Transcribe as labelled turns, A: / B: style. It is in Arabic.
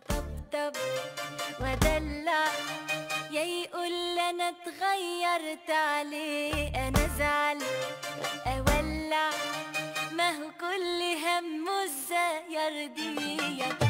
A: طبطب ودلع. يا يقول أنا اتغيرت عليه أنا ازعل أولع. ما هو كل همه إزاي يرضيه